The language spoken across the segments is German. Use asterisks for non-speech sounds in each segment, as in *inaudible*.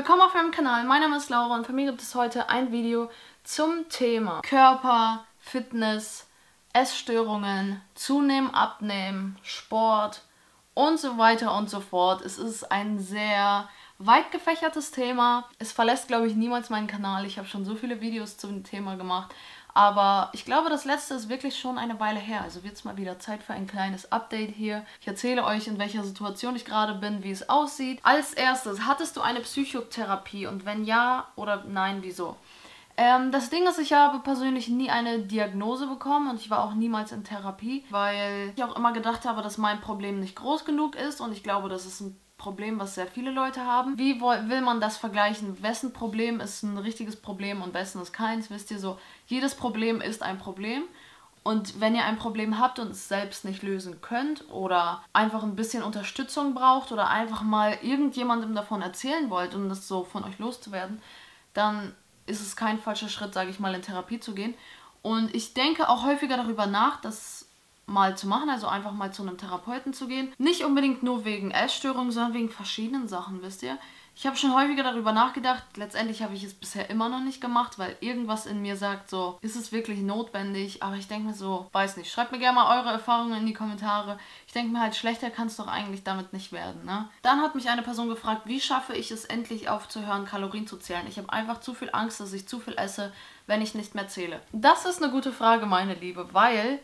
Willkommen auf meinem Kanal. Mein Name ist Laura und für mich gibt es heute ein Video zum Thema Körper, Fitness, Essstörungen, Zunehmen, Abnehmen, Sport und so weiter und so fort. Es ist ein sehr weit gefächertes Thema. Es verlässt, glaube ich, niemals meinen Kanal. Ich habe schon so viele Videos zum Thema gemacht. Aber ich glaube, das letzte ist wirklich schon eine Weile her. Also wird es mal wieder Zeit für ein kleines Update hier. Ich erzähle euch, in welcher Situation ich gerade bin, wie es aussieht. Als erstes, hattest du eine Psychotherapie? Und wenn ja oder nein, wieso? Ähm, das Ding ist, ich habe persönlich nie eine Diagnose bekommen und ich war auch niemals in Therapie, weil ich auch immer gedacht habe, dass mein Problem nicht groß genug ist und ich glaube, das ist ein Problem, was sehr viele Leute haben. Wie will man das vergleichen? Wessen Problem ist ein richtiges Problem und wessen ist keins? Wisst ihr so, jedes Problem ist ein Problem. Und wenn ihr ein Problem habt und es selbst nicht lösen könnt oder einfach ein bisschen Unterstützung braucht oder einfach mal irgendjemandem davon erzählen wollt, um das so von euch loszuwerden, dann ist es kein falscher Schritt, sage ich mal, in Therapie zu gehen. Und ich denke auch häufiger darüber nach, dass mal zu machen, also einfach mal zu einem Therapeuten zu gehen. Nicht unbedingt nur wegen Essstörungen, sondern wegen verschiedenen Sachen, wisst ihr? Ich habe schon häufiger darüber nachgedacht. Letztendlich habe ich es bisher immer noch nicht gemacht, weil irgendwas in mir sagt so, ist es wirklich notwendig? Aber ich denke mir so, weiß nicht. Schreibt mir gerne mal eure Erfahrungen in die Kommentare. Ich denke mir halt, schlechter kann es doch eigentlich damit nicht werden, ne? Dann hat mich eine Person gefragt, wie schaffe ich es endlich aufzuhören, Kalorien zu zählen? Ich habe einfach zu viel Angst, dass ich zu viel esse, wenn ich nicht mehr zähle. Das ist eine gute Frage, meine Liebe, weil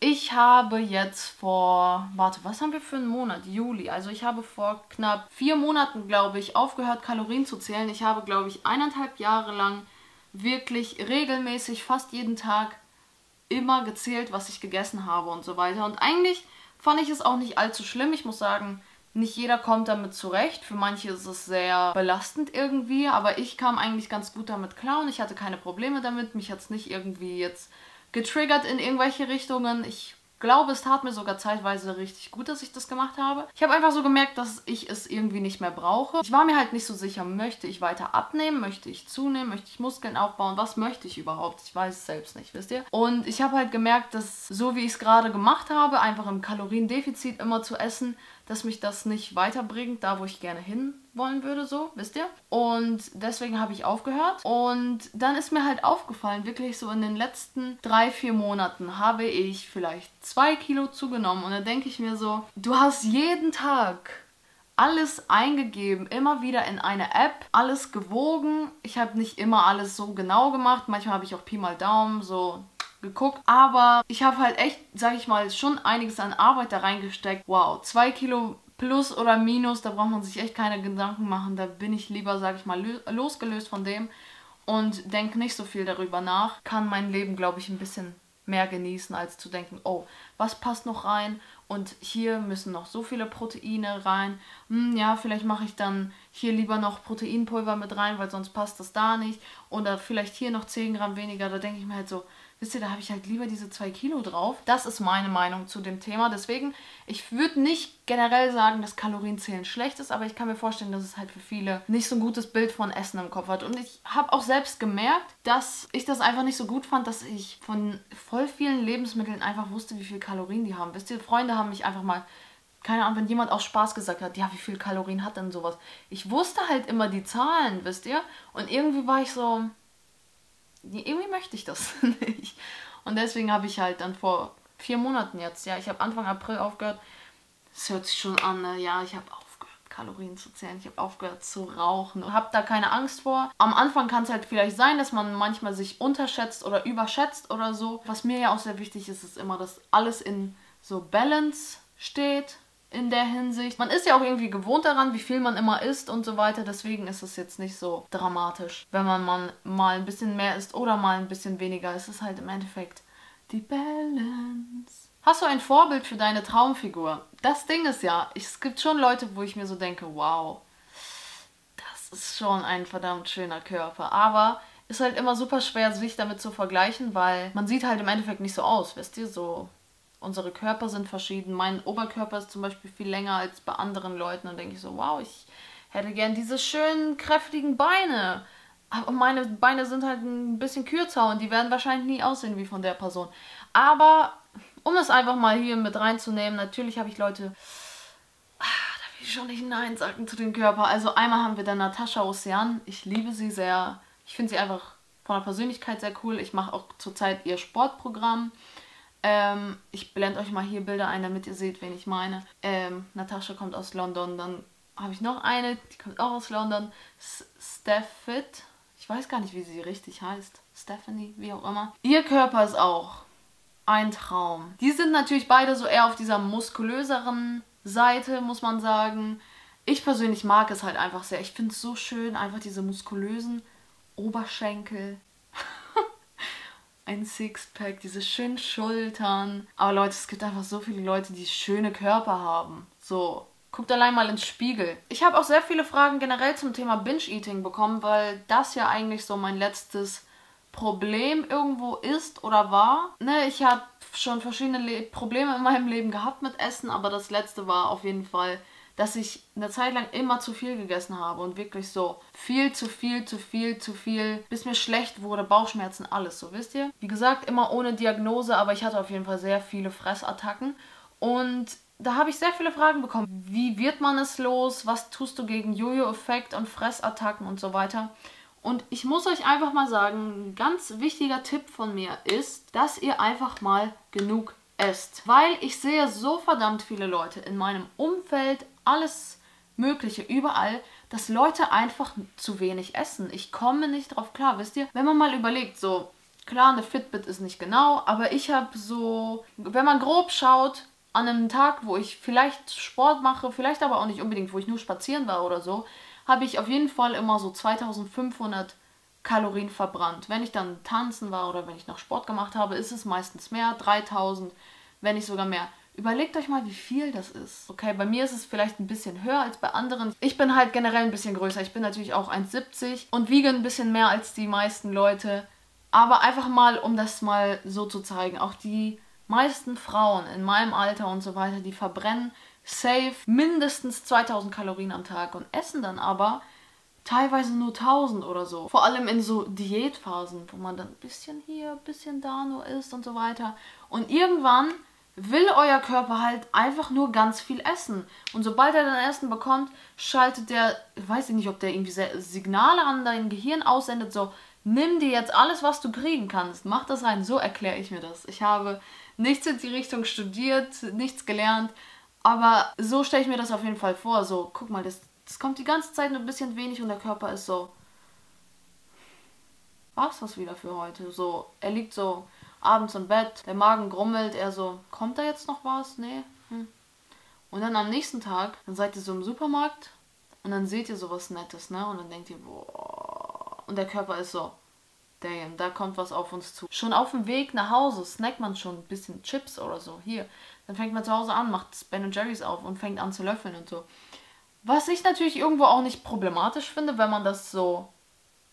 ich habe jetzt vor, warte, was haben wir für einen Monat? Juli. Also ich habe vor knapp vier Monaten, glaube ich, aufgehört, Kalorien zu zählen. Ich habe, glaube ich, eineinhalb Jahre lang wirklich regelmäßig, fast jeden Tag immer gezählt, was ich gegessen habe und so weiter. Und eigentlich fand ich es auch nicht allzu schlimm. Ich muss sagen, nicht jeder kommt damit zurecht. Für manche ist es sehr belastend irgendwie, aber ich kam eigentlich ganz gut damit klar und ich hatte keine Probleme damit. Mich hat es nicht irgendwie jetzt getriggert in irgendwelche Richtungen. Ich glaube, es tat mir sogar zeitweise richtig gut, dass ich das gemacht habe. Ich habe einfach so gemerkt, dass ich es irgendwie nicht mehr brauche. Ich war mir halt nicht so sicher, möchte ich weiter abnehmen, möchte ich zunehmen, möchte ich Muskeln aufbauen, was möchte ich überhaupt? Ich weiß es selbst nicht, wisst ihr? Und ich habe halt gemerkt, dass so wie ich es gerade gemacht habe, einfach im Kaloriendefizit immer zu essen, dass mich das nicht weiterbringt, da wo ich gerne hin wollen würde, so, wisst ihr? Und deswegen habe ich aufgehört. Und dann ist mir halt aufgefallen, wirklich so in den letzten drei, vier Monaten habe ich vielleicht zwei Kilo zugenommen. Und da denke ich mir so, du hast jeden Tag alles eingegeben, immer wieder in eine App, alles gewogen. Ich habe nicht immer alles so genau gemacht. Manchmal habe ich auch Pi mal Daumen so geguckt. Aber ich habe halt echt, sag ich mal, schon einiges an Arbeit da reingesteckt. Wow, zwei Kilo plus oder minus, da braucht man sich echt keine Gedanken machen. Da bin ich lieber, sag ich mal, losgelöst von dem und denke nicht so viel darüber nach. Kann mein Leben, glaube ich, ein bisschen mehr genießen, als zu denken, oh, was passt noch rein? Und hier müssen noch so viele Proteine rein. Hm, ja, vielleicht mache ich dann hier lieber noch Proteinpulver mit rein, weil sonst passt das da nicht. Oder vielleicht hier noch 10 Gramm weniger. Da denke ich mir halt so, wisst ihr, da habe ich halt lieber diese 2 Kilo drauf. Das ist meine Meinung zu dem Thema. Deswegen, ich würde nicht generell sagen, dass Kalorienzählen schlecht ist, aber ich kann mir vorstellen, dass es halt für viele nicht so ein gutes Bild von Essen im Kopf hat. Und ich habe auch selbst gemerkt, dass ich das einfach nicht so gut fand, dass ich von voll vielen Lebensmitteln einfach wusste, wie viel Kalorien die haben. Wisst ihr, Freunde haben mich einfach mal keine Ahnung, wenn jemand aus Spaß gesagt hat, ja, wie viel Kalorien hat denn sowas? Ich wusste halt immer die Zahlen, wisst ihr? Und irgendwie war ich so, irgendwie möchte ich das *laughs* nicht. Und deswegen habe ich halt dann vor vier Monaten jetzt, ja, ich habe Anfang April aufgehört. Es hört sich schon an, ne? ja, ich habe aufgehört, Kalorien zu zählen. Ich habe aufgehört zu rauchen. Habe da keine Angst vor. Am Anfang kann es halt vielleicht sein, dass man manchmal sich unterschätzt oder überschätzt oder so. Was mir ja auch sehr wichtig ist, ist immer, dass alles in so Balance steht in der Hinsicht. Man ist ja auch irgendwie gewohnt daran, wie viel man immer isst und so weiter. Deswegen ist es jetzt nicht so dramatisch, wenn man mal ein bisschen mehr isst oder mal ein bisschen weniger. Es ist halt im Endeffekt die Balance. Hast du ein Vorbild für deine Traumfigur? Das Ding ist ja, es gibt schon Leute, wo ich mir so denke, wow, das ist schon ein verdammt schöner Körper. Aber ist halt immer super schwer, sich damit zu vergleichen, weil man sieht halt im Endeffekt nicht so aus, wisst ihr, so unsere Körper sind verschieden. Mein Oberkörper ist zum Beispiel viel länger als bei anderen Leuten. Dann denke ich so, wow, ich hätte gern diese schönen, kräftigen Beine. Aber meine Beine sind halt ein bisschen kürzer und die werden wahrscheinlich nie aussehen wie von der Person. Aber um es einfach mal hier mit reinzunehmen, natürlich habe ich Leute, ah, da ich schon nicht Nein sagen zu dem Körper. Also einmal haben wir dann Natascha Ocean. Ich liebe sie sehr. Ich finde sie einfach von der Persönlichkeit sehr cool. Ich mache auch zurzeit ihr Sportprogramm. Ähm, ich blende euch mal hier Bilder ein, damit ihr seht, wen ich meine. Ähm, Natascha kommt aus London. Dann habe ich noch eine, die kommt auch aus London. Steffit. Ich weiß gar nicht, wie sie richtig heißt. Stephanie, wie auch immer. Ihr Körper ist auch ein Traum. Die sind natürlich beide so eher auf dieser muskulöseren Seite, muss man sagen. Ich persönlich mag es halt einfach sehr. Ich finde es so schön, einfach diese muskulösen Oberschenkel. *laughs* ein Sixpack, diese schönen Schultern. Aber Leute, es gibt einfach so viele Leute, die schöne Körper haben. So, guckt allein mal ins Spiegel. Ich habe auch sehr viele Fragen generell zum Thema Binge-Eating bekommen, weil das ja eigentlich so mein letztes Problem irgendwo ist oder war. Ne, ich habe schon verschiedene Le Probleme in meinem Leben gehabt mit Essen, aber das letzte war auf jeden Fall, dass ich eine Zeit lang immer zu viel gegessen habe und wirklich so viel zu viel, zu viel, zu viel, bis mir schlecht wurde, Bauchschmerzen, alles, so wisst ihr. Wie gesagt, immer ohne Diagnose, aber ich hatte auf jeden Fall sehr viele Fressattacken und da habe ich sehr viele Fragen bekommen. Wie wird man es los? Was tust du gegen Jojo-Effekt und Fressattacken und so weiter? Und ich muss euch einfach mal sagen, ein ganz wichtiger Tipp von mir ist, dass ihr einfach mal genug esst. Weil ich sehe so verdammt viele Leute in meinem Umfeld, alles Mögliche, überall, dass Leute einfach zu wenig essen. Ich komme nicht drauf klar, wisst ihr? Wenn man mal überlegt, so, klar, eine Fitbit ist nicht genau, aber ich habe so, wenn man grob schaut, an einem Tag, wo ich vielleicht Sport mache, vielleicht aber auch nicht unbedingt, wo ich nur spazieren war oder so, habe ich auf jeden Fall immer so 2500 Kalorien verbrannt. Wenn ich dann tanzen war oder wenn ich noch Sport gemacht habe, ist es meistens mehr, 3000, wenn nicht sogar mehr. Überlegt euch mal, wie viel das ist. Okay, bei mir ist es vielleicht ein bisschen höher als bei anderen. Ich bin halt generell ein bisschen größer. Ich bin natürlich auch 1,70 und wiege ein bisschen mehr als die meisten Leute. Aber einfach mal, um das mal so zu zeigen, auch die meisten Frauen in meinem Alter und so weiter, die verbrennen safe mindestens 2000 Kalorien am Tag und essen dann aber teilweise nur 1000 oder so. Vor allem in so Diätphasen, wo man dann ein bisschen hier, ein bisschen da nur isst und so weiter. Und irgendwann will euer Körper halt einfach nur ganz viel essen. Und sobald er dann Essen bekommt, schaltet der, ich weiß nicht, ob der irgendwie Signale an dein Gehirn aussendet, so, nimm dir jetzt alles, was du kriegen kannst, mach das rein. So erkläre ich mir das. Ich habe nichts in die Richtung studiert, nichts gelernt. Aber so stelle ich mir das auf jeden Fall vor. So, guck mal, das, das kommt die ganze Zeit nur ein bisschen wenig und der Körper ist so. War's das wieder für heute? So, er liegt so abends im Bett, der Magen grummelt, er so, kommt da jetzt noch was? Nee. Hm. Und dann am nächsten Tag, dann seid ihr so im Supermarkt und dann seht ihr sowas Nettes, ne? Und dann denkt ihr, boah. Und der Körper ist so, damn, da kommt was auf uns zu. Schon auf dem Weg nach Hause snackt man schon ein bisschen Chips oder so. Hier, dann fängt man zu Hause an, macht Ben Jerry's auf und fängt an zu löffeln und so. Was ich natürlich irgendwo auch nicht problematisch finde, wenn man das so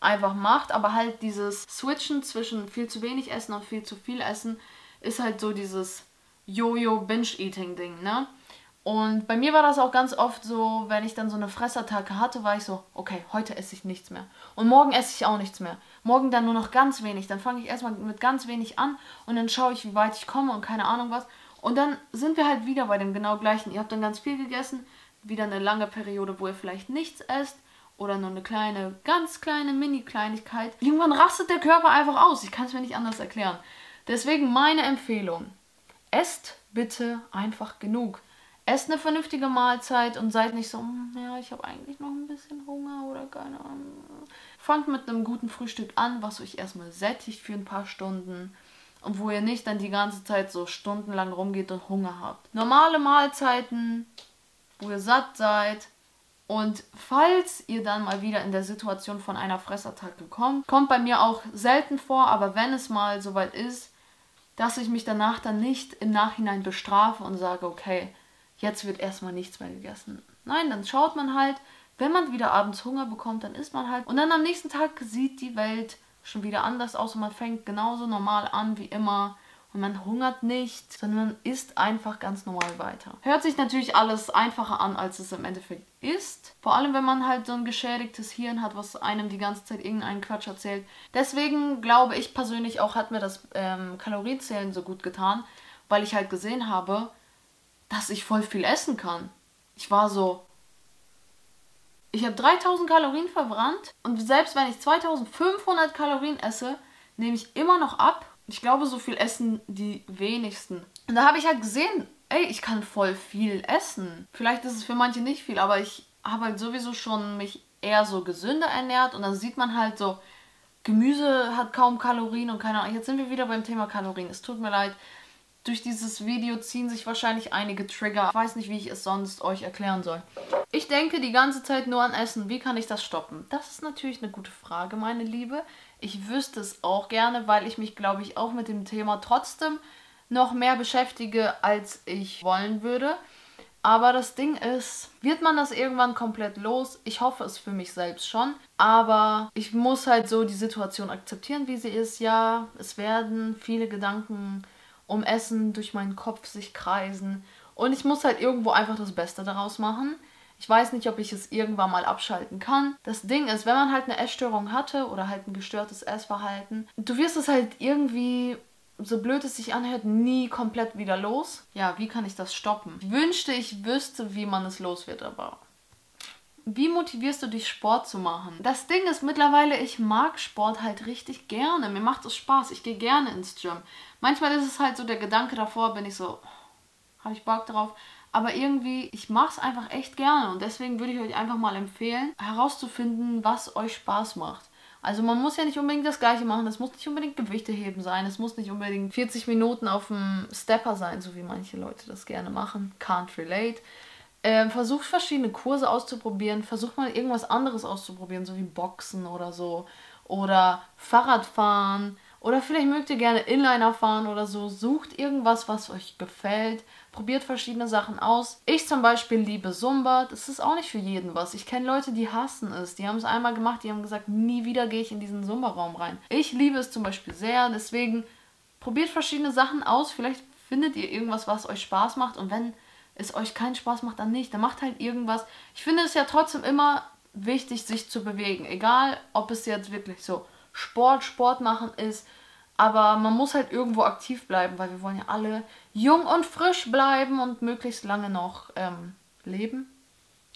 einfach macht, aber halt dieses Switchen zwischen viel zu wenig Essen und viel zu viel Essen ist halt so dieses Jojo-Binge-Eating-Ding, ne? Und bei mir war das auch ganz oft so, wenn ich dann so eine Fressattacke hatte, war ich so, okay, heute esse ich nichts mehr. Und morgen esse ich auch nichts mehr. Morgen dann nur noch ganz wenig. Dann fange ich erstmal mit ganz wenig an und dann schaue ich, wie weit ich komme und keine Ahnung was. Und dann sind wir halt wieder bei dem genau gleichen. Ihr habt dann ganz viel gegessen, wieder eine lange Periode, wo ihr vielleicht nichts esst oder nur eine kleine, ganz kleine Mini-Kleinigkeit. Irgendwann rastet der Körper einfach aus. Ich kann es mir nicht anders erklären. Deswegen meine Empfehlung. Esst bitte einfach genug. Esst eine vernünftige Mahlzeit und seid nicht so, hm, ja, ich habe eigentlich noch ein bisschen Hunger oder keine Ahnung. Fangt mit einem guten Frühstück an, was euch erstmal sättigt für ein paar Stunden und wo ihr nicht dann die ganze Zeit so stundenlang rumgeht und Hunger habt. Normale Mahlzeiten, wo ihr satt seid. Und falls ihr dann mal wieder in der Situation von einer Fressattacke kommt, kommt bei mir auch selten vor, aber wenn es mal soweit ist, dass ich mich danach dann nicht im Nachhinein bestrafe und sage, okay, jetzt wird erstmal nichts mehr gegessen. Nein, dann schaut man halt, wenn man wieder abends Hunger bekommt, dann isst man halt. Und dann am nächsten Tag sieht die Welt schon wieder anders aus und man fängt genauso normal an wie immer und man hungert nicht, sondern man isst einfach ganz normal weiter. Hört sich natürlich alles einfacher an, als es im Endeffekt ist. Vor allem, wenn man halt so ein geschädigtes Hirn hat, was einem die ganze Zeit irgendeinen Quatsch erzählt. Deswegen glaube ich persönlich auch, hat mir das ähm, Kalorienzählen so gut getan, weil ich halt gesehen habe, dass ich voll viel essen kann. Ich war so, Ich habe 3000 Kalorien verbrannt und selbst wenn ich 2500 Kalorien esse, nehme ich immer noch ab. Ich glaube, so viel essen die wenigsten. Und da habe ich halt gesehen, ey, ich kann voll viel essen. Vielleicht ist es für manche nicht viel, aber ich habe halt sowieso schon mich eher so gesünder ernährt und dann sieht man halt so, Gemüse hat kaum Kalorien und keine Ahnung. Jetzt sind wir wieder beim Thema Kalorien. Es tut mir leid. Durch dieses Video ziehen sich wahrscheinlich einige Trigger. Ich weiß nicht, wie ich es sonst euch erklären soll. Ich denke die ganze Zeit nur an Essen. Wie kann ich das stoppen? Das ist natürlich eine gute Frage, meine Liebe. Ich wüsste es auch gerne, weil ich mich, glaube ich, auch mit dem Thema trotzdem noch mehr beschäftige, als ich wollen würde. Aber das Ding ist, wird man das irgendwann komplett los? Ich hoffe es für mich selbst schon. Aber ich muss halt so die Situation akzeptieren, wie sie ist. Ja, es werden viele Gedanken um Essen durch meinen Kopf sich kreisen. Und ich muss halt irgendwo einfach das Beste daraus machen. Ich weiß nicht, ob ich es irgendwann mal abschalten kann. Das Ding ist, wenn man halt eine Essstörung hatte oder halt ein gestörtes Essverhalten, du wirst es halt irgendwie so blöd es sich anhört, nie komplett wieder los. Ja, wie kann ich das stoppen? Ich wünschte, ich wüsste, wie man es los wird, aber wie motivierst du dich, Sport zu machen? Das Ding ist mittlerweile, ich mag Sport halt richtig gerne. Mir macht es Spaß. Ich gehe gerne ins Gym. Manchmal ist es halt so der Gedanke davor, bin ich so, habe ich Bock drauf. Aber irgendwie, ich mache es einfach echt gerne. Und deswegen würde ich euch einfach mal empfehlen, herauszufinden, was euch Spaß macht. Also man muss ja nicht unbedingt das gleiche machen, es muss nicht unbedingt Gewichte heben sein, es muss nicht unbedingt 40 Minuten auf dem Stepper sein, so wie manche Leute das gerne machen. Can't relate. Ähm, versucht verschiedene Kurse auszuprobieren, versucht mal irgendwas anderes auszuprobieren, so wie Boxen oder so. Oder Fahrradfahren. Oder vielleicht mögt ihr gerne Inliner fahren oder so. Sucht irgendwas, was euch gefällt probiert verschiedene Sachen aus. Ich zum Beispiel liebe Zumba. Das ist auch nicht für jeden was. Ich kenne Leute, die hassen es. Die haben es einmal gemacht, die haben gesagt, nie wieder gehe ich in diesen Zumba-Raum rein. Ich liebe es zum Beispiel sehr. Deswegen probiert verschiedene Sachen aus. Vielleicht findet ihr irgendwas, was euch Spaß macht. Und wenn es euch keinen Spaß macht, dann nicht. Dann macht halt irgendwas. Ich finde es ja trotzdem immer wichtig, sich zu bewegen. Egal, ob es jetzt wirklich so Sport, Sport machen ist aber man muss halt irgendwo aktiv bleiben, weil wir wollen ja alle jung und frisch bleiben und möglichst lange noch ähm, leben.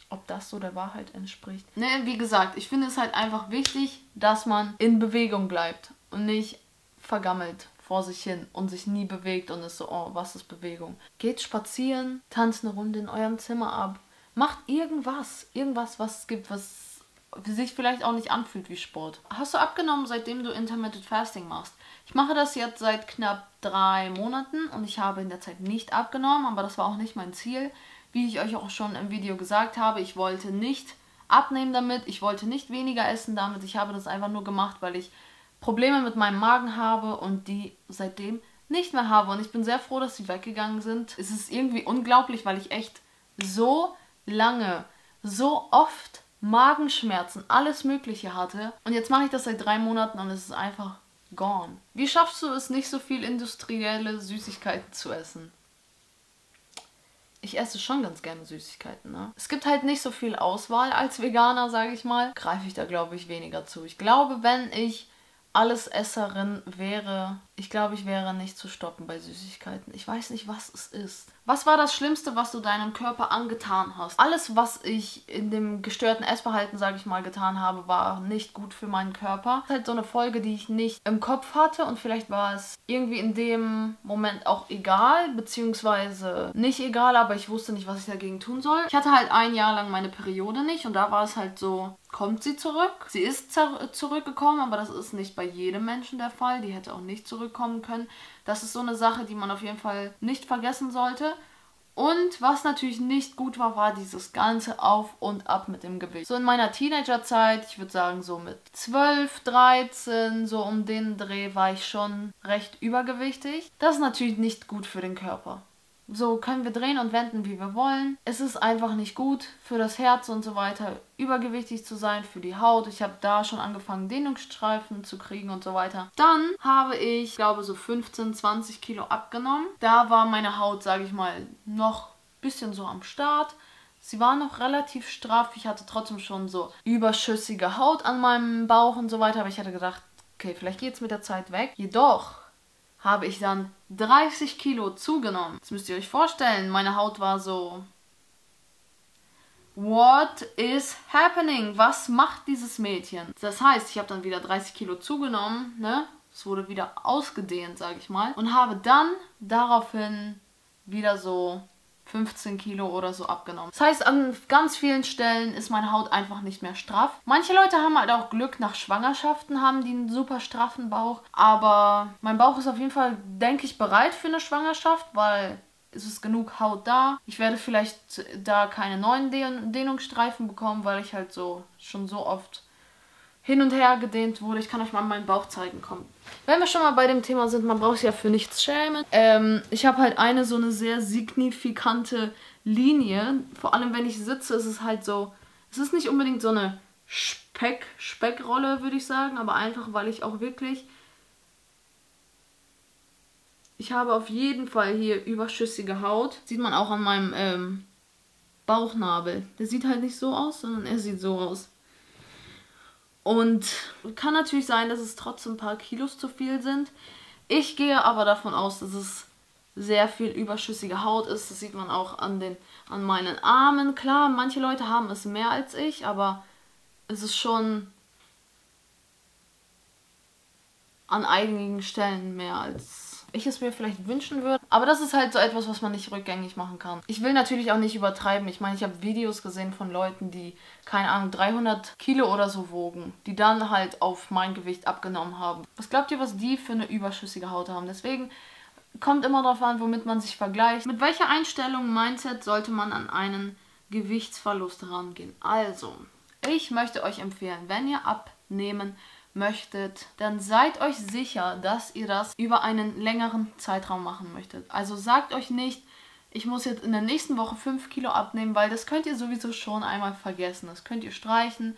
Ob das so der Wahrheit entspricht. Ne, wie gesagt, ich finde es halt einfach wichtig, dass man in Bewegung bleibt und nicht vergammelt vor sich hin und sich nie bewegt und ist so, oh, was ist Bewegung? Geht spazieren, tanzt eine Runde in eurem Zimmer ab, macht irgendwas, irgendwas, was es gibt, was sich vielleicht auch nicht anfühlt wie Sport. Hast du abgenommen, seitdem du Intermittent Fasting machst? Ich mache das jetzt seit knapp drei Monaten und ich habe in der Zeit nicht abgenommen, aber das war auch nicht mein Ziel. Wie ich euch auch schon im Video gesagt habe, ich wollte nicht abnehmen damit, ich wollte nicht weniger essen damit. Ich habe das einfach nur gemacht, weil ich Probleme mit meinem Magen habe und die seitdem nicht mehr habe. Und ich bin sehr froh, dass sie weggegangen sind. Es ist irgendwie unglaublich, weil ich echt so lange, so oft Magenschmerzen, alles Mögliche hatte. Und jetzt mache ich das seit drei Monaten und es ist einfach gone. Wie schaffst du es, nicht so viel industrielle Süßigkeiten zu essen? Ich esse schon ganz gerne Süßigkeiten, ne? Es gibt halt nicht so viel Auswahl als Veganer, sage ich mal. Greife ich da, glaube ich, weniger zu. Ich glaube, wenn ich Allesesserin wäre, ich glaube, ich wäre nicht zu stoppen bei Süßigkeiten. Ich weiß nicht, was es ist. Was war das Schlimmste, was du deinem Körper angetan hast? Alles, was ich in dem gestörten Essverhalten, sage ich mal, getan habe, war nicht gut für meinen Körper. Das ist halt so eine Folge, die ich nicht im Kopf hatte und vielleicht war es irgendwie in dem Moment auch egal, beziehungsweise nicht egal, aber ich wusste nicht, was ich dagegen tun soll. Ich hatte halt ein Jahr lang meine Periode nicht und da war es halt so, kommt sie zurück? Sie ist zurückgekommen, aber das ist nicht bei jedem Menschen der Fall. Die hätte auch nicht zurückkommen können. Das ist so eine Sache, die man auf jeden Fall nicht vergessen sollte. Und was natürlich nicht gut war, war dieses ganze Auf und Ab mit dem Gewicht. So in meiner Teenagerzeit, ich würde sagen so mit 12, 13, so um den Dreh war ich schon recht übergewichtig. Das ist natürlich nicht gut für den Körper. So können wir drehen und wenden, wie wir wollen. Es ist einfach nicht gut für das Herz und so weiter, übergewichtig zu sein, für die Haut. Ich habe da schon angefangen, Dehnungsstreifen zu kriegen und so weiter. Dann habe ich, glaube so 15, 20 Kilo abgenommen. Da war meine Haut, sage ich mal, noch ein bisschen so am Start. Sie war noch relativ straff. Ich hatte trotzdem schon so überschüssige Haut an meinem Bauch und so weiter. Aber ich hatte gedacht, okay, vielleicht geht es mit der Zeit weg. Jedoch habe ich dann 30 Kilo zugenommen. Das müsst ihr euch vorstellen. Meine Haut war so What is happening? Was macht dieses Mädchen? Das heißt, ich habe dann wieder 30 Kilo zugenommen, ne? Es wurde wieder ausgedehnt, sage ich mal. Und habe dann daraufhin wieder so 15 Kilo oder so abgenommen. Das heißt, an ganz vielen Stellen ist meine Haut einfach nicht mehr straff. Manche Leute haben halt auch Glück, nach Schwangerschaften haben die einen super straffen Bauch. Aber mein Bauch ist auf jeden Fall, denke ich, bereit für eine Schwangerschaft, weil es ist genug Haut da. Ich werde vielleicht da keine neuen Dehnungsstreifen bekommen, weil ich halt so schon so oft hin und her gedehnt wurde. Ich kann euch mal meinen Bauch zeigen, komm. Wenn wir schon mal bei dem Thema sind, man braucht sich ja für nichts schämen. Ähm, ich habe halt eine so eine sehr signifikante Linie. Vor allem, wenn ich sitze, ist es halt so, es ist nicht unbedingt so eine Speck, Speckrolle, würde ich sagen, aber einfach, weil ich auch wirklich ich habe auf jeden Fall hier überschüssige Haut. Sieht man auch an meinem ähm, Bauchnabel. Der sieht halt nicht so aus, sondern er sieht so aus. Und kann natürlich sein, dass es trotzdem ein paar Kilos zu viel sind. Ich gehe aber davon aus, dass es sehr viel überschüssige Haut ist. Das sieht man auch an, den, an meinen Armen. Klar, manche Leute haben es mehr als ich, aber es ist schon an einigen Stellen mehr als ich es mir vielleicht wünschen würde. Aber das ist halt so etwas, was man nicht rückgängig machen kann. Ich will natürlich auch nicht übertreiben. Ich meine, ich habe Videos gesehen von Leuten, die, keine Ahnung, 300 Kilo oder so wogen, die dann halt auf mein Gewicht abgenommen haben. Was glaubt ihr, was die für eine überschüssige Haut haben? Deswegen kommt immer darauf an, womit man sich vergleicht. Mit welcher Einstellung, Mindset sollte man an einen Gewichtsverlust rangehen? Also, ich möchte euch empfehlen, wenn ihr abnehmen möchtet, dann seid euch sicher, dass ihr das über einen längeren Zeitraum machen möchtet. Also sagt euch nicht, ich muss jetzt in der nächsten Woche 5 Kilo abnehmen, weil das könnt ihr sowieso schon einmal vergessen. Das könnt ihr streichen,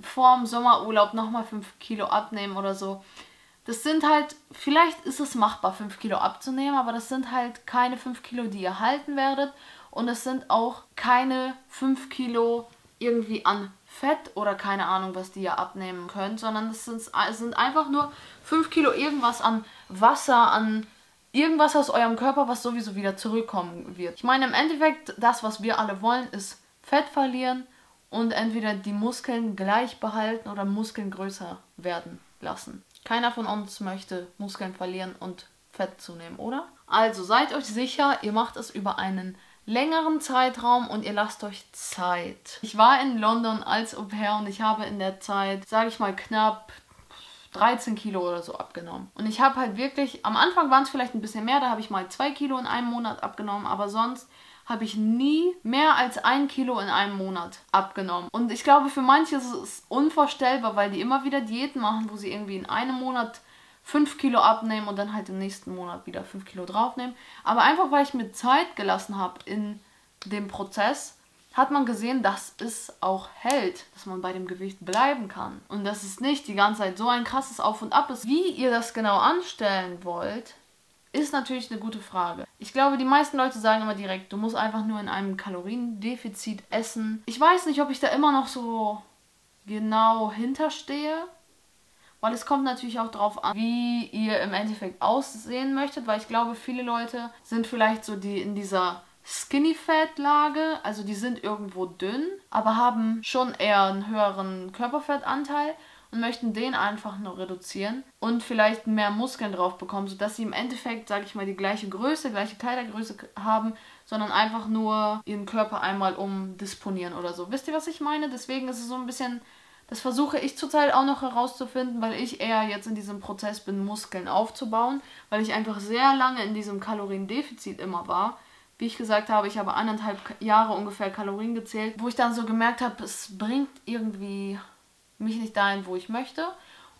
vor dem Sommerurlaub nochmal 5 Kilo abnehmen oder so. Das sind halt, vielleicht ist es machbar, 5 Kilo abzunehmen, aber das sind halt keine 5 Kilo, die ihr halten werdet. Und es sind auch keine 5 Kilo irgendwie an Fett oder keine Ahnung, was die ihr abnehmen könnt, sondern es sind, es sind einfach nur 5 Kilo irgendwas an Wasser, an irgendwas aus eurem Körper, was sowieso wieder zurückkommen wird. Ich meine, im Endeffekt, das, was wir alle wollen, ist Fett verlieren und entweder die Muskeln gleich behalten oder Muskeln größer werden lassen. Keiner von uns möchte Muskeln verlieren und Fett zunehmen, oder? Also seid euch sicher, ihr macht es über einen längeren Zeitraum und ihr lasst euch Zeit. Ich war in London als Au pair und ich habe in der Zeit, sage ich mal, knapp 13 Kilo oder so abgenommen. Und ich habe halt wirklich, am Anfang waren es vielleicht ein bisschen mehr, da habe ich mal 2 Kilo in einem Monat abgenommen, aber sonst habe ich nie mehr als ein Kilo in einem Monat abgenommen. Und ich glaube, für manche ist es unvorstellbar, weil die immer wieder Diäten machen, wo sie irgendwie in einem Monat 5 Kilo abnehmen und dann halt im nächsten Monat wieder 5 Kilo draufnehmen. Aber einfach weil ich mir Zeit gelassen habe in dem Prozess, hat man gesehen, dass es auch hält, dass man bei dem Gewicht bleiben kann. Und dass es nicht die ganze Zeit so ein krasses Auf und Ab ist. Wie ihr das genau anstellen wollt, ist natürlich eine gute Frage. Ich glaube, die meisten Leute sagen immer direkt, du musst einfach nur in einem Kaloriendefizit essen. Ich weiß nicht, ob ich da immer noch so genau hinterstehe. Weil es kommt natürlich auch darauf an, wie ihr im Endeffekt aussehen möchtet, weil ich glaube, viele Leute sind vielleicht so die in dieser Skinny Fat Lage, also die sind irgendwo dünn, aber haben schon eher einen höheren Körperfettanteil und möchten den einfach nur reduzieren und vielleicht mehr Muskeln drauf bekommen, sodass sie im Endeffekt, sage ich mal, die gleiche Größe, gleiche Kleidergröße haben, sondern einfach nur ihren Körper einmal umdisponieren oder so. Wisst ihr, was ich meine? Deswegen ist es so ein bisschen das versuche ich zurzeit auch noch herauszufinden, weil ich eher jetzt in diesem Prozess bin, Muskeln aufzubauen, weil ich einfach sehr lange in diesem Kaloriendefizit immer war. Wie ich gesagt habe, ich habe eineinhalb Jahre ungefähr Kalorien gezählt, wo ich dann so gemerkt habe, es bringt irgendwie mich nicht dahin, wo ich möchte.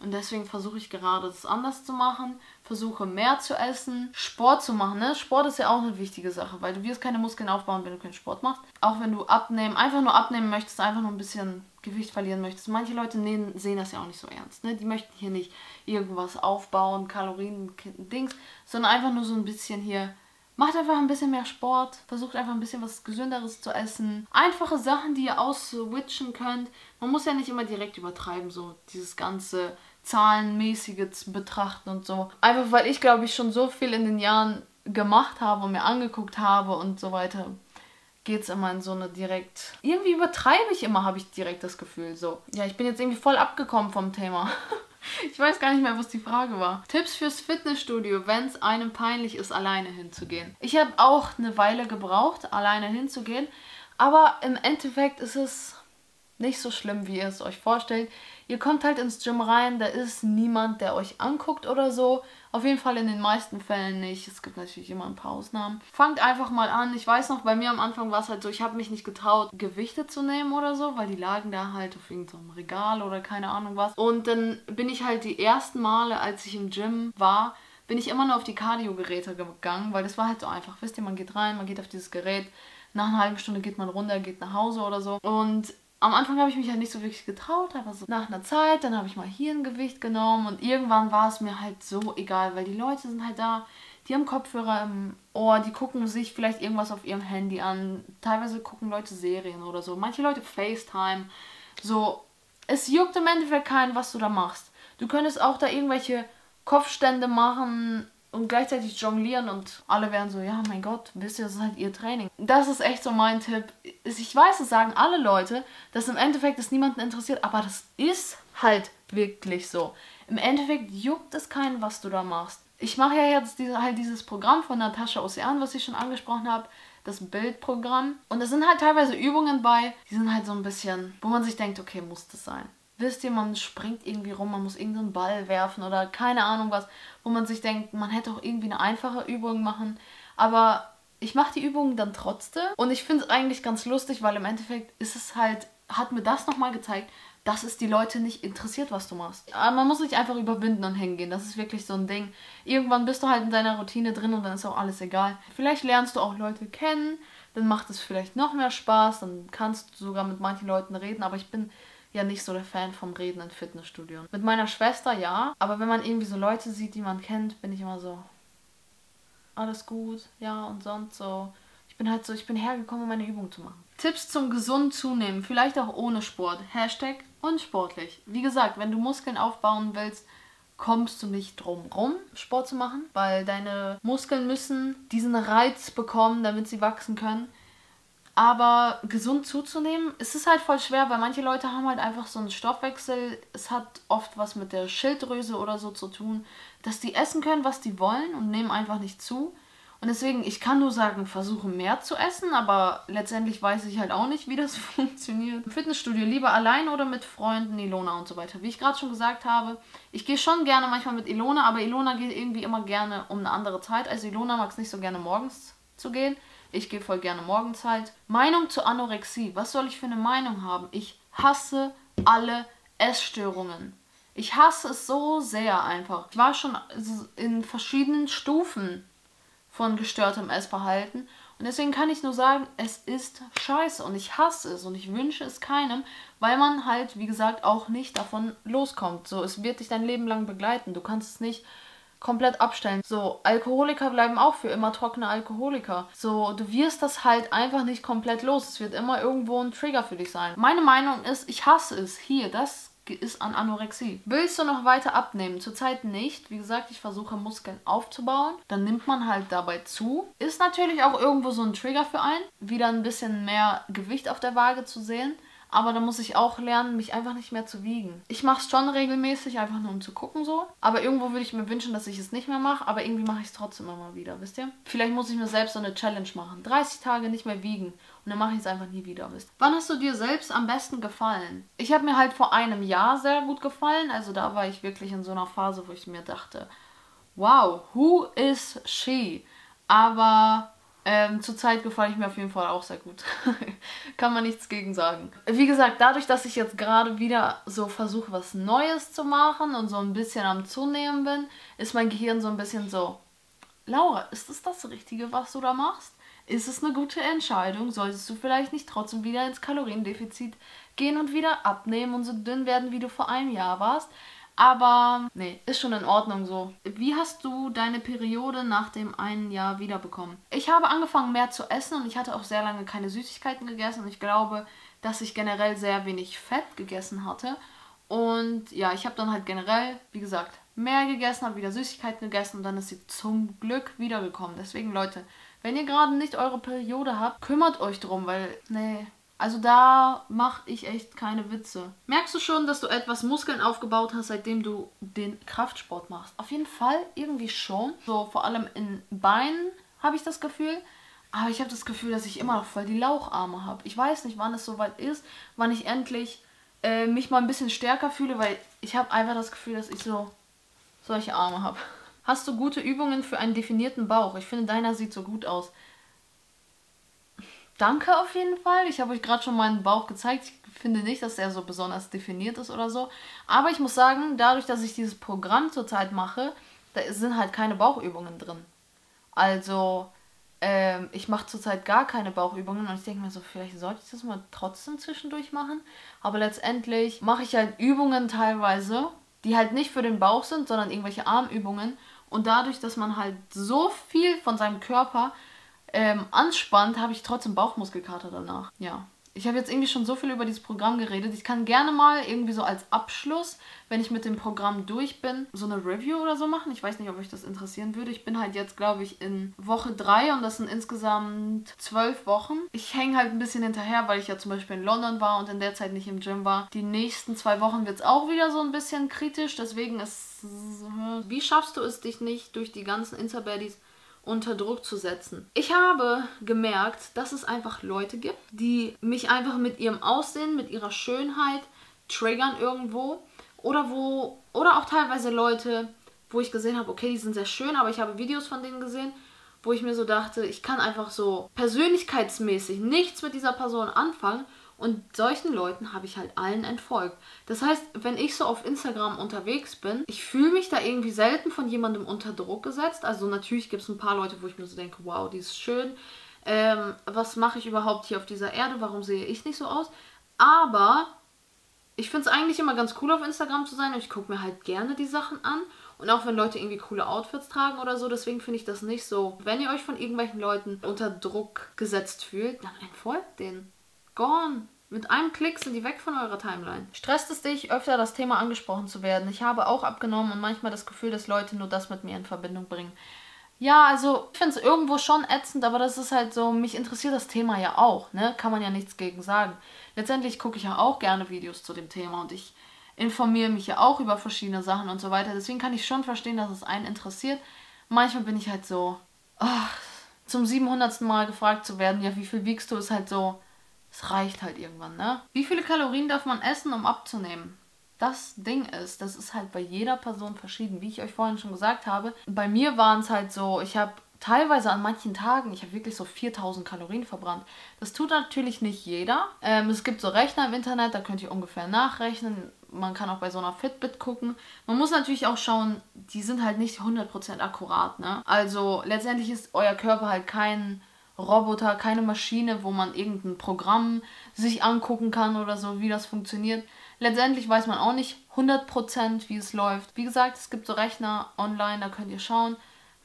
Und deswegen versuche ich gerade das anders zu machen, versuche mehr zu essen, Sport zu machen. Ne? Sport ist ja auch eine wichtige Sache, weil du wirst keine Muskeln aufbauen, wenn du keinen Sport machst. Auch wenn du abnehmen, einfach nur abnehmen möchtest, einfach nur ein bisschen Gewicht verlieren möchtest. Manche Leute sehen das ja auch nicht so ernst. Ne? Die möchten hier nicht irgendwas aufbauen, Kalorien, Dings, sondern einfach nur so ein bisschen hier Macht einfach ein bisschen mehr Sport, versucht einfach ein bisschen was Gesünderes zu essen. Einfache Sachen, die ihr ausswitchen könnt. Man muss ja nicht immer direkt übertreiben, so dieses ganze Zahlenmäßige betrachten und so. Einfach weil ich, glaube ich, schon so viel in den Jahren gemacht habe und mir angeguckt habe und so weiter, geht es immer in so eine direkt. Irgendwie übertreibe ich immer, habe ich direkt das Gefühl. So. Ja, ich bin jetzt irgendwie voll abgekommen vom Thema. *laughs* Ich weiß gar nicht mehr, was die Frage war. Tipps fürs Fitnessstudio, wenn es einem peinlich ist, alleine hinzugehen. Ich habe auch eine Weile gebraucht, alleine hinzugehen. Aber im Endeffekt ist es nicht so schlimm, wie ihr es euch vorstellt. Ihr kommt halt ins Gym rein, da ist niemand, der euch anguckt oder so. Auf jeden Fall in den meisten Fällen nicht. Es gibt natürlich immer ein paar Ausnahmen. Fangt einfach mal an. Ich weiß noch, bei mir am Anfang war es halt so, ich habe mich nicht getraut, Gewichte zu nehmen oder so, weil die lagen da halt auf irgendeinem Regal oder keine Ahnung was. Und dann bin ich halt die ersten Male, als ich im Gym war, bin ich immer nur auf die Cardio-Geräte gegangen, weil das war halt so einfach. Wisst ihr, man geht rein, man geht auf dieses Gerät, nach einer halben Stunde geht man runter, geht nach Hause oder so. Und am Anfang habe ich mich halt nicht so wirklich getraut, aber so nach einer Zeit, dann habe ich mal hier ein Gewicht genommen und irgendwann war es mir halt so egal, weil die Leute sind halt da, die haben Kopfhörer im Ohr, die gucken sich vielleicht irgendwas auf ihrem Handy an. Teilweise gucken Leute Serien oder so. Manche Leute FaceTime. So, es juckt im Endeffekt keinen, was du da machst. Du könntest auch da irgendwelche Kopfstände machen, und gleichzeitig jonglieren und alle wären so, ja, mein Gott, wisst ihr, das ist halt ihr Training. Das ist echt so mein Tipp. Ich weiß, das sagen alle Leute, dass im Endeffekt es niemanden interessiert, aber das ist halt wirklich so. Im Endeffekt juckt es keinen, was du da machst. Ich mache ja jetzt diese, halt dieses Programm von Natascha Ocean, was ich schon angesprochen habe, das Bildprogramm. Und da sind halt teilweise Übungen bei, die sind halt so ein bisschen, wo man sich denkt, okay, muss das sein wisst ihr, man springt irgendwie rum, man muss irgendeinen Ball werfen oder keine Ahnung was, wo man sich denkt, man hätte auch irgendwie eine einfache Übung machen. Aber ich mache die Übungen dann trotzdem und ich finde es eigentlich ganz lustig, weil im Endeffekt ist es halt, hat mir das nochmal gezeigt, dass es die Leute nicht interessiert, was du machst. Aber man muss sich einfach überwinden und hingehen. Das ist wirklich so ein Ding. Irgendwann bist du halt in deiner Routine drin und dann ist auch alles egal. Vielleicht lernst du auch Leute kennen, dann macht es vielleicht noch mehr Spaß, dann kannst du sogar mit manchen Leuten reden, aber ich bin ja nicht so der Fan vom Reden in Fitnessstudien. Mit meiner Schwester ja, aber wenn man irgendwie so Leute sieht, die man kennt, bin ich immer so, alles gut, ja und sonst so. Ich bin halt so, ich bin hergekommen, um meine Übung zu machen. Tipps zum gesund zunehmen, vielleicht auch ohne Sport. Hashtag unsportlich. Wie gesagt, wenn du Muskeln aufbauen willst, kommst du nicht drum rum, Sport zu machen, weil deine Muskeln müssen diesen Reiz bekommen, damit sie wachsen können. Aber gesund zuzunehmen, es ist halt voll schwer, weil manche Leute haben halt einfach so einen Stoffwechsel. Es hat oft was mit der Schilddrüse oder so zu tun, dass die essen können, was die wollen und nehmen einfach nicht zu. Und deswegen, ich kann nur sagen, versuche mehr zu essen, aber letztendlich weiß ich halt auch nicht, wie das *laughs* funktioniert. Im Fitnessstudio lieber allein oder mit Freunden, Ilona und so weiter. Wie ich gerade schon gesagt habe, ich gehe schon gerne manchmal mit Ilona, aber Ilona geht irgendwie immer gerne um eine andere Zeit. Also Ilona mag es nicht so gerne morgens zu gehen. Ich gehe voll gerne morgens halt. Meinung zur Anorexie. Was soll ich für eine Meinung haben? Ich hasse alle Essstörungen. Ich hasse es so sehr einfach. Ich war schon in verschiedenen Stufen von gestörtem Essverhalten. Und deswegen kann ich nur sagen, es ist scheiße und ich hasse es und ich wünsche es keinem, weil man halt, wie gesagt, auch nicht davon loskommt. So, es wird dich dein Leben lang begleiten. Du kannst es nicht komplett abstellen. So, Alkoholiker bleiben auch für immer trockene Alkoholiker. So, du wirst das halt einfach nicht komplett los. Es wird immer irgendwo ein Trigger für dich sein. Meine Meinung ist, ich hasse es. Hier, das ist an Anorexie. Willst du noch weiter abnehmen? Zurzeit nicht. Wie gesagt, ich versuche Muskeln aufzubauen. Dann nimmt man halt dabei zu. Ist natürlich auch irgendwo so ein Trigger für einen, wieder ein bisschen mehr Gewicht auf der Waage zu sehen. Aber da muss ich auch lernen, mich einfach nicht mehr zu wiegen. Ich mache es schon regelmäßig, einfach nur um zu gucken so. Aber irgendwo würde ich mir wünschen, dass ich es nicht mehr mache. Aber irgendwie mache ich es trotzdem immer wieder, wisst ihr? Vielleicht muss ich mir selbst so eine Challenge machen. 30 Tage nicht mehr wiegen. Und dann mache ich es einfach nie wieder, wisst ihr? Wann hast du dir selbst am besten gefallen? Ich habe mir halt vor einem Jahr sehr gut gefallen. Also da war ich wirklich in so einer Phase, wo ich mir dachte, wow, who is she? Aber ähm, zurzeit gefalle ich mir auf jeden Fall auch sehr gut. *laughs* Kann man nichts gegen sagen. Wie gesagt, dadurch, dass ich jetzt gerade wieder so versuche, was Neues zu machen und so ein bisschen am Zunehmen bin, ist mein Gehirn so ein bisschen so, Laura, ist es das Richtige, was du da machst? Ist es eine gute Entscheidung? Solltest du vielleicht nicht trotzdem wieder ins Kaloriendefizit gehen und wieder abnehmen und so dünn werden, wie du vor einem Jahr warst? Aber nee, ist schon in Ordnung so. Wie hast du deine Periode nach dem einen Jahr wiederbekommen? Ich habe angefangen mehr zu essen und ich hatte auch sehr lange keine Süßigkeiten gegessen und ich glaube, dass ich generell sehr wenig Fett gegessen hatte. Und ja, ich habe dann halt generell, wie gesagt, mehr gegessen, habe wieder Süßigkeiten gegessen und dann ist sie zum Glück wiedergekommen. Deswegen Leute, Wenn ihr gerade nicht eure Periode habt, kümmert euch drum, weil, nee, also da mache ich echt keine Witze. Merkst du schon, dass du etwas Muskeln aufgebaut hast, seitdem du den Kraftsport machst? Auf jeden Fall irgendwie schon. So vor allem in Beinen habe ich das Gefühl. Aber ich habe das Gefühl, dass ich immer noch voll die Laucharme habe. Ich weiß nicht, wann es soweit ist, wann ich endlich äh, mich mal ein bisschen stärker fühle, weil ich habe einfach das Gefühl, dass ich so solche Arme habe. Hast du gute Übungen für einen definierten Bauch? Ich finde, deiner sieht so gut aus. Danke auf jeden Fall. Ich habe euch gerade schon meinen Bauch gezeigt. Ich finde nicht, dass er so besonders definiert ist oder so. Aber ich muss sagen, dadurch, dass ich dieses Programm zurzeit mache, da sind halt keine Bauchübungen drin. Also, ähm, ich mache zurzeit gar keine Bauchübungen und ich denke mir so, vielleicht sollte ich das mal trotzdem zwischendurch machen. Aber letztendlich mache ich halt Übungen teilweise, die halt nicht für den Bauch sind, sondern irgendwelche Armübungen. Und dadurch, dass man halt so viel von seinem Körper ähm, anspannt, habe ich trotzdem Bauchmuskelkater danach. Ja. Ich habe jetzt irgendwie schon so viel über dieses Programm geredet. Ich kann gerne mal irgendwie so als Abschluss, wenn ich mit dem Programm durch bin, so eine Review oder so machen. Ich weiß nicht, ob euch das interessieren würde. Ich bin halt jetzt, glaube ich, in Woche 3 und das sind insgesamt zwölf Wochen. Ich hänge halt ein bisschen hinterher, weil ich ja zum Beispiel in London war und in der Zeit nicht im Gym war. Die nächsten zwei Wochen wird es auch wieder so ein bisschen kritisch. Deswegen ist. Wie schaffst du es, dich nicht durch die ganzen Insta-Baddies unter Druck zu setzen. Ich habe gemerkt, dass es einfach Leute gibt, die mich einfach mit ihrem Aussehen, mit ihrer Schönheit triggern irgendwo oder wo oder auch teilweise Leute, wo ich gesehen habe, okay, die sind sehr schön, aber ich habe Videos von denen gesehen, wo ich mir so dachte, ich kann einfach so persönlichkeitsmäßig nichts mit dieser Person anfangen und solchen Leuten habe ich halt allen entfolgt. Das heißt, wenn ich so auf Instagram unterwegs bin, ich fühle mich da irgendwie selten von jemandem unter Druck gesetzt. Also natürlich gibt es ein paar Leute, wo ich mir so denke, wow, die ist schön. Ähm, was mache ich überhaupt hier auf dieser Erde? Warum sehe ich nicht so aus? Aber ich finde es eigentlich immer ganz cool, auf Instagram zu sein und ich gucke mir halt gerne die Sachen an. Und auch wenn Leute irgendwie coole Outfits tragen oder so, deswegen finde ich das nicht so. Wenn ihr euch von irgendwelchen Leuten unter Druck gesetzt fühlt, dann entfolgt denen. Gone. Mit einem Klick sind die weg von eurer Timeline. Stresst es dich, öfter das Thema angesprochen zu werden? Ich habe auch abgenommen und manchmal das Gefühl, dass Leute nur das mit mir in Verbindung bringen. Ja, also ich finde es irgendwo schon ätzend, aber das ist halt so, mich interessiert das Thema ja auch, ne? Kann man ja nichts gegen sagen. Letztendlich gucke ich ja auch gerne Videos zu dem Thema und ich informiere mich ja auch über verschiedene Sachen und so weiter. Deswegen kann ich schon verstehen, dass es einen interessiert. Manchmal bin ich halt so, ach, zum 700. Mal gefragt zu werden, ja, wie viel wiegst du, ist halt so, es reicht halt irgendwann, ne? Wie viele Kalorien darf man essen, um abzunehmen? Das Ding ist, das ist halt bei jeder Person verschieden. Wie ich euch vorhin schon gesagt habe, bei mir waren es halt so, ich habe teilweise an manchen Tagen, ich habe wirklich so 4000 Kalorien verbrannt. Das tut natürlich nicht jeder. Ähm, es gibt so Rechner im Internet, da könnt ihr ungefähr nachrechnen. Man kann auch bei so einer Fitbit gucken. Man muss natürlich auch schauen, die sind halt nicht 100% akkurat. Ne? Also letztendlich ist euer Körper halt kein Roboter, keine Maschine, wo man irgendein Programm sich angucken kann oder so, wie das funktioniert. Letztendlich weiß man auch nicht 100% wie es läuft. Wie gesagt, es gibt so Rechner online, da könnt ihr schauen.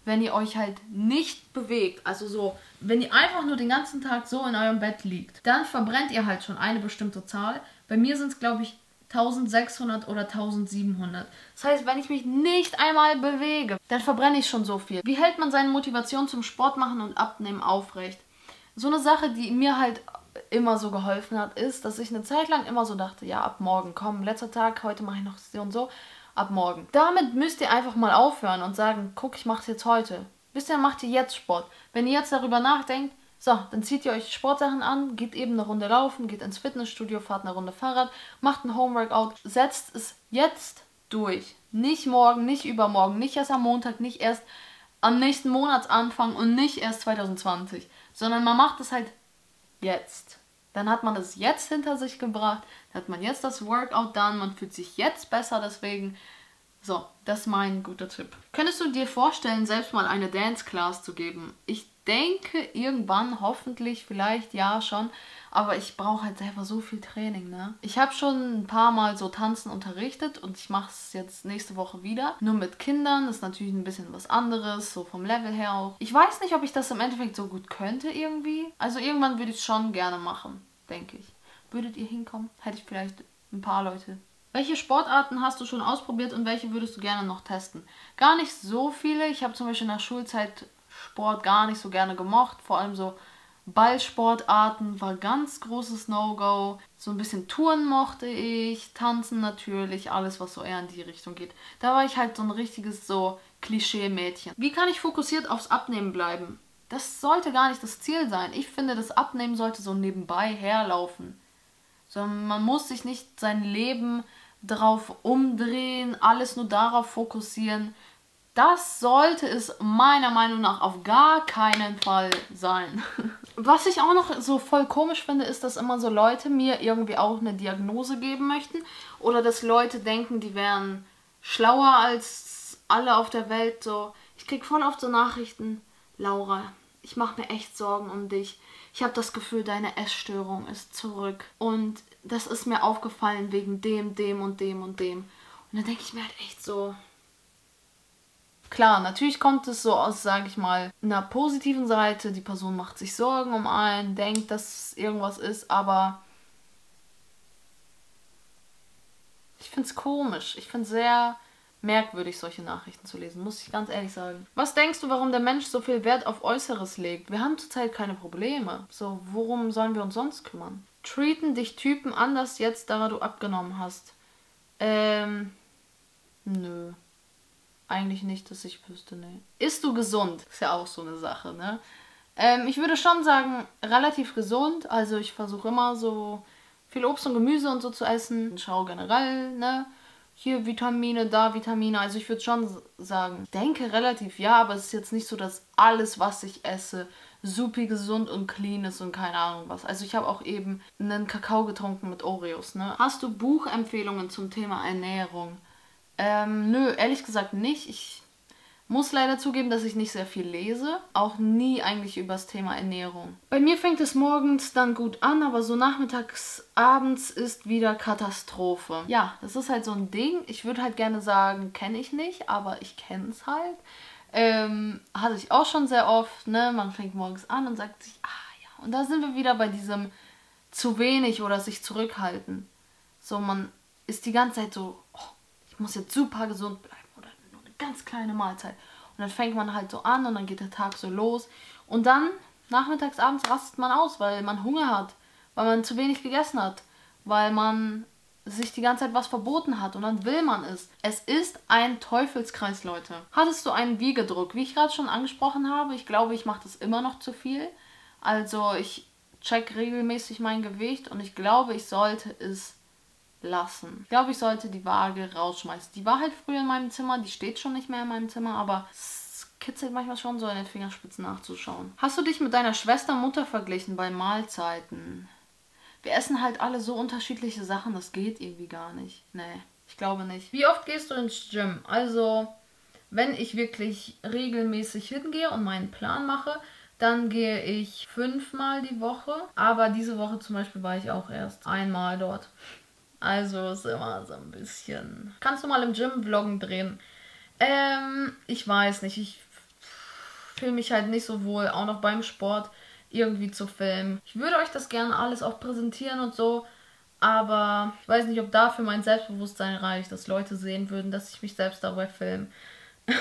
Wenn ihr euch halt nicht bewegt, also so, wenn ihr einfach nur den ganzen Tag so in eurem Bett liegt, dann verbrennt ihr halt schon eine bestimmte Zahl. Bei mir sind es, glaube ich, 1600 oder 1700. Das heißt, wenn ich mich nicht einmal bewege, dann verbrenne ich schon so viel. Wie hält man seine Motivation zum Sport machen und abnehmen aufrecht? So eine Sache, die mir halt immer so geholfen hat, ist, dass ich eine Zeit lang immer so dachte, ja, ab morgen, komm, letzter Tag, heute mache ich noch so und so, ab morgen. Damit müsst ihr einfach mal aufhören und sagen, guck, ich mache es jetzt heute. Wisst ihr, macht ihr jetzt Sport. Wenn ihr jetzt darüber nachdenkt, so, dann zieht ihr euch Sportsachen an, geht eben eine Runde laufen, geht ins Fitnessstudio, fahrt eine Runde Fahrrad, macht ein Homeworkout, setzt es jetzt durch. Nicht morgen, nicht übermorgen, nicht erst am Montag, nicht erst am nächsten Monatsanfang und nicht erst 2020, sondern man macht es halt jetzt. Dann hat man es jetzt hinter sich gebracht, dann hat man jetzt das Workout dann, man fühlt sich jetzt besser, deswegen so, das ist mein guter Tipp. Könntest du dir vorstellen, selbst mal eine Dance Class zu geben? Ich denke irgendwann, hoffentlich, vielleicht ja schon, aber ich brauche halt selber so viel Training, ne? Ich habe schon ein paar Mal so Tanzen unterrichtet und ich mache es jetzt nächste Woche wieder. Nur mit Kindern ist natürlich ein bisschen was anderes, so vom Level her auch. Ich weiß nicht, ob ich das im Endeffekt so gut könnte irgendwie. Also irgendwann würde ich es schon gerne machen, denke ich. Würdet ihr hinkommen? Hätte ich vielleicht ein paar Leute welche Sportarten hast du schon ausprobiert und welche würdest du gerne noch testen? Gar nicht so viele. Ich habe zum Beispiel in der Schulzeit Sport gar nicht so gerne gemocht. Vor allem so Ballsportarten war ganz großes No-Go. So ein bisschen Touren mochte ich, Tanzen natürlich, alles was so eher in die Richtung geht. Da war ich halt so ein richtiges so Klischee-Mädchen. Wie kann ich fokussiert aufs Abnehmen bleiben? Das sollte gar nicht das Ziel sein. Ich finde, das Abnehmen sollte so nebenbei herlaufen. So, man muss sich nicht sein Leben drauf umdrehen, alles nur darauf fokussieren. Das sollte es meiner Meinung nach auf gar keinen Fall sein. Was ich auch noch so voll komisch finde, ist, dass immer so Leute mir irgendwie auch eine Diagnose geben möchten. Oder dass Leute denken, die wären schlauer als alle auf der Welt. So, ich krieg voll oft so Nachrichten. Laura, ich mache mir echt Sorgen um dich. Ich habe das Gefühl, deine Essstörung ist zurück. Und das ist mir aufgefallen wegen dem, dem und dem und dem. Und dann denke ich mir halt echt so, Klar, natürlich kommt es so aus, sage ich mal, einer positiven Seite. Die Person macht sich Sorgen um einen, denkt, dass irgendwas ist, aber ich finde es komisch. Ich finde es sehr merkwürdig, solche Nachrichten zu lesen, muss ich ganz ehrlich sagen. Was denkst du, warum der Mensch so viel Wert auf Äußeres legt? Wir haben zurzeit keine Probleme. So, worum sollen wir uns sonst kümmern? Treaten dich Typen anders jetzt, da du abgenommen hast? Ähm, nö. Eigentlich nicht, dass ich wüsste, ne. Ist du gesund? Ist ja auch so eine Sache, ne? Ähm, ich würde schon sagen, relativ gesund. Also ich versuche immer so viel Obst und Gemüse und so zu essen. Ich schaue generell, ne? Hier Vitamine, da Vitamine. Also ich würde schon sagen, denke relativ ja, aber es ist jetzt nicht so, dass alles, was ich esse, super gesund und clean ist und keine Ahnung was. Also ich habe auch eben einen Kakao getrunken mit Oreos, ne? Hast du Buchempfehlungen zum Thema Ernährung? Ähm, nö, ehrlich gesagt nicht. Ich muss leider zugeben, dass ich nicht sehr viel lese. Auch nie eigentlich über das Thema Ernährung. Bei mir fängt es morgens dann gut an, aber so nachmittags, abends ist wieder Katastrophe. Ja, das ist halt so ein Ding. Ich würde halt gerne sagen, kenne ich nicht, aber ich kenne es halt. Ähm, hatte ich auch schon sehr oft, ne? Man fängt morgens an und sagt sich, ah ja. Und da sind wir wieder bei diesem zu wenig oder sich zurückhalten. So, man ist die ganze Zeit so, oh, muss jetzt super gesund bleiben oder nur eine ganz kleine Mahlzeit. Und dann fängt man halt so an und dann geht der Tag so los. Und dann, nachmittags, abends rastet man aus, weil man Hunger hat, weil man zu wenig gegessen hat, weil man sich die ganze Zeit was verboten hat und dann will man es. Es ist ein Teufelskreis, Leute. Hattest du einen Wiegedruck? Wie ich gerade schon angesprochen habe, ich glaube, ich mache das immer noch zu viel. Also ich check regelmäßig mein Gewicht und ich glaube, ich sollte es lassen. Ich glaube, ich sollte die Waage rausschmeißen. Die war halt früher in meinem Zimmer, die steht schon nicht mehr in meinem Zimmer, aber es kitzelt manchmal schon so in den Fingerspitzen nachzuschauen. Hast du dich mit deiner Schwester Mutter verglichen bei Mahlzeiten? Wir essen halt alle so unterschiedliche Sachen, das geht irgendwie gar nicht. Nee, ich glaube nicht. Wie oft gehst du ins Gym? Also, wenn ich wirklich regelmäßig hingehe und meinen Plan mache, dann gehe ich fünfmal die Woche. Aber diese Woche zum Beispiel war ich auch erst einmal dort. Also ist immer so ein bisschen. Kannst du mal im Gym Vloggen drehen? Ähm, ich weiß nicht. Ich fühle mich halt nicht so wohl, auch noch beim Sport irgendwie zu filmen. Ich würde euch das gerne alles auch präsentieren und so. Aber ich weiß nicht, ob dafür mein Selbstbewusstsein reicht, dass Leute sehen würden, dass ich mich selbst dabei filme. *laughs*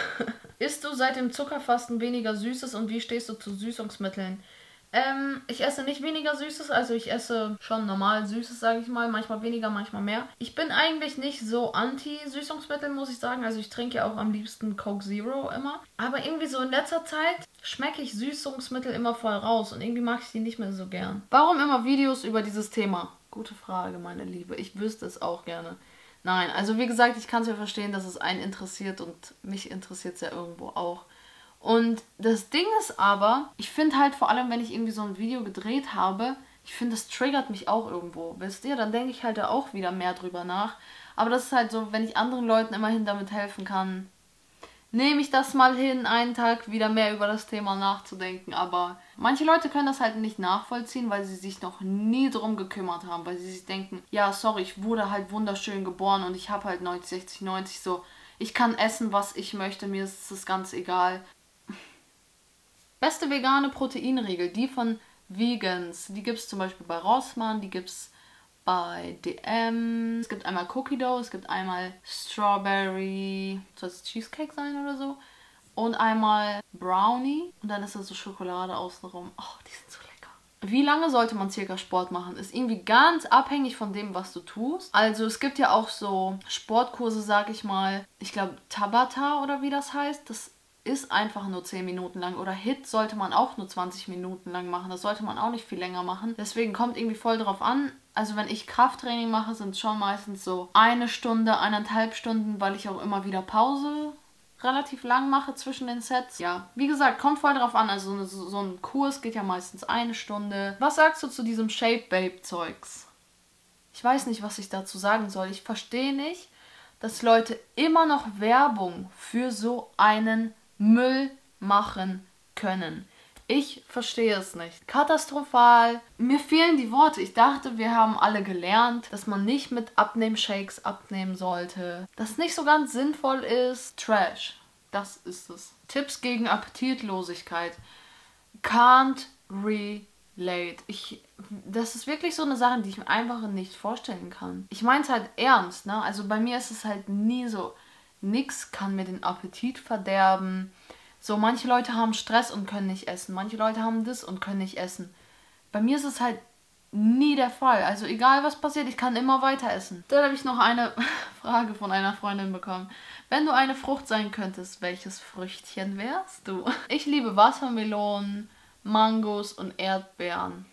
Isst du seit dem Zuckerfasten weniger Süßes und wie stehst du zu Süßungsmitteln? Ähm, ich esse nicht weniger Süßes, also ich esse schon normal Süßes, sage ich mal. Manchmal weniger, manchmal mehr. Ich bin eigentlich nicht so anti-Süßungsmittel, muss ich sagen. Also ich trinke ja auch am liebsten Coke Zero immer. Aber irgendwie so in letzter Zeit schmecke ich Süßungsmittel immer voll raus und irgendwie mag ich die nicht mehr so gern. Warum immer Videos über dieses Thema? Gute Frage, meine Liebe. Ich wüsste es auch gerne. Nein, also wie gesagt, ich kann es ja verstehen, dass es einen interessiert und mich interessiert es ja irgendwo auch. Und das Ding ist aber, ich finde halt vor allem, wenn ich irgendwie so ein Video gedreht habe, ich finde, das triggert mich auch irgendwo, wisst ihr? Dann denke ich halt da auch wieder mehr drüber nach. Aber das ist halt so, wenn ich anderen Leuten immerhin damit helfen kann, nehme ich das mal hin, einen Tag wieder mehr über das Thema nachzudenken. Aber manche Leute können das halt nicht nachvollziehen, weil sie sich noch nie drum gekümmert haben, weil sie sich denken, ja, sorry, ich wurde halt wunderschön geboren und ich habe halt 90, 60, 90 so. Ich kann essen, was ich möchte, mir ist es ganz egal. Beste vegane Proteinriegel, die von Vegans. Die gibt es zum Beispiel bei Rossmann, die gibt es bei DM. Es gibt einmal Cookie Dough, es gibt einmal Strawberry, soll es Cheesecake sein oder so? und einmal Brownie und dann ist da so Schokolade außenrum. Oh, die sind so lecker. Wie lange sollte man circa Sport machen? Ist irgendwie ganz abhängig von dem, was du tust. Also es gibt ja auch so Sportkurse, sag ich mal. Ich glaube Tabata oder wie das heißt. Das ist einfach nur 10 Minuten lang. Oder Hit sollte man auch nur 20 Minuten lang machen. Das sollte man auch nicht viel länger machen. Deswegen kommt irgendwie voll drauf an. Also wenn ich Krafttraining mache, sind es schon meistens so eine Stunde, eineinhalb Stunden, weil ich auch immer wieder Pause relativ lang mache zwischen den Sets. Ja, wie gesagt, kommt voll drauf an. Also so, so ein Kurs geht ja meistens eine Stunde. Was sagst du zu diesem Shape Babe Zeugs? Ich weiß nicht, was ich dazu sagen soll. Ich verstehe nicht, dass Leute immer noch Werbung für so einen Müll machen können. Ich verstehe es nicht. Katastrophal. Mir fehlen die Worte. Ich dachte, wir haben alle gelernt, dass man nicht mit Abnehmshakes abnehmen sollte. Dass nicht so ganz sinnvoll ist. Trash. Das ist es. Tipps gegen Appetitlosigkeit. Can't relate. Ich, das ist wirklich so eine Sache, die ich mir einfach nicht vorstellen kann. Ich meine es halt ernst, ne? Also bei mir ist es halt nie so, nix kann mir den Appetit verderben. So, manche Leute haben Stress und können nicht essen. Manche Leute haben das und können nicht essen. Bei mir ist es halt nie der Fall. Also egal was passiert, ich kann immer weiter essen. Dann habe ich noch eine *laughs* Frage von einer Freundin bekommen. Wenn du eine Frucht sein könntest, welches Früchtchen wärst du? Ich liebe Wassermelonen, Mangos und Erdbeeren.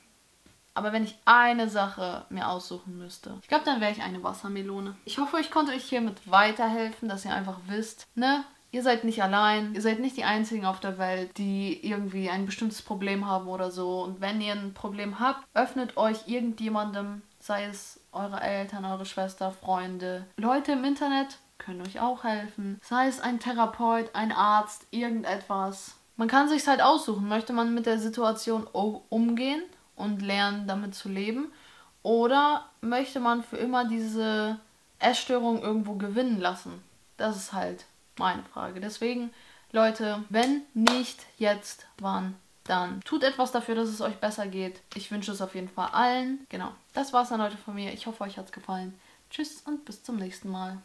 Aber wenn ich eine Sache mir aussuchen müsste, ich glaube, dann wäre ich eine Wassermelone. Ich hoffe, ich konnte euch hiermit weiterhelfen, dass ihr einfach wisst, ne? Ihr seid nicht allein, ihr seid nicht die Einzigen auf der Welt, die irgendwie ein bestimmtes Problem haben oder so. Und wenn ihr ein Problem habt, öffnet euch irgendjemandem, sei es eure Eltern, eure Schwester, Freunde. Leute im Internet können euch auch helfen. Sei es ein Therapeut, ein Arzt, irgendetwas. Man kann sich halt aussuchen, möchte man mit der Situation umgehen und lernen, damit zu leben? Oder möchte man für immer diese Essstörung irgendwo gewinnen lassen? Das ist halt meine Frage. Deswegen, Leute, wenn nicht jetzt, wann dann? Tut etwas dafür, dass es euch besser geht. Ich wünsche es auf jeden Fall allen. Genau, das war's dann heute von mir. Ich hoffe, euch hat's gefallen. Tschüss und bis zum nächsten Mal.